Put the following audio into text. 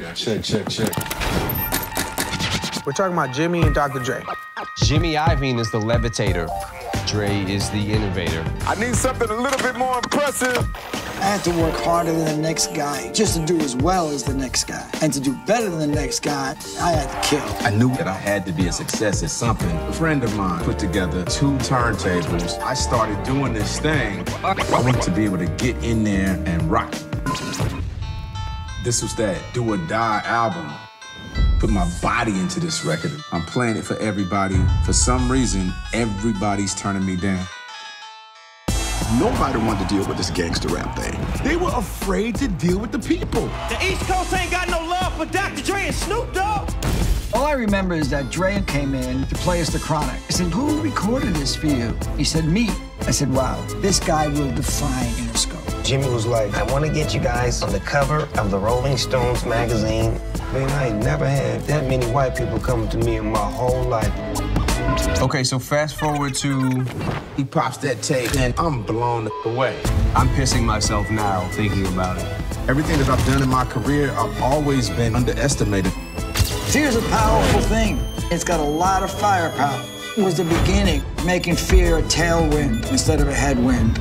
Yeah, check, check, check. We're talking about Jimmy and Dr. Dre. Jimmy Iovine is the levitator. Dre is the innovator. I need something a little bit more impressive. I had to work harder than the next guy just to do as well as the next guy. And to do better than the next guy, I had to kill. I knew that I had to be a success at something. A friend of mine put together two turntables. I started doing this thing. I wanted to be able to get in there and rock. This was that do or die album. Put my body into this record. I'm playing it for everybody. For some reason, everybody's turning me down. Nobody wanted to deal with this gangster rap thing. They were afraid to deal with the people. The East Coast ain't got no love for Dr. Dre and Snoop Dogg. All I remember is that Dre came in to play us the Chronic. I said, who recorded this for you? He said, me. I said, wow, this guy will define Interscope. Jimmy was like, I want to get you guys on the cover of the Rolling Stones magazine. Man, I ain't never had that many white people come to me in my whole life. Okay, so fast forward to He pops that tape and I'm blown away. I'm pissing myself now thinking about it. Everything that I've done in my career, I've always been underestimated. Fear's a powerful thing. It's got a lot of firepower. It was the beginning, making fear a tailwind instead of a headwind.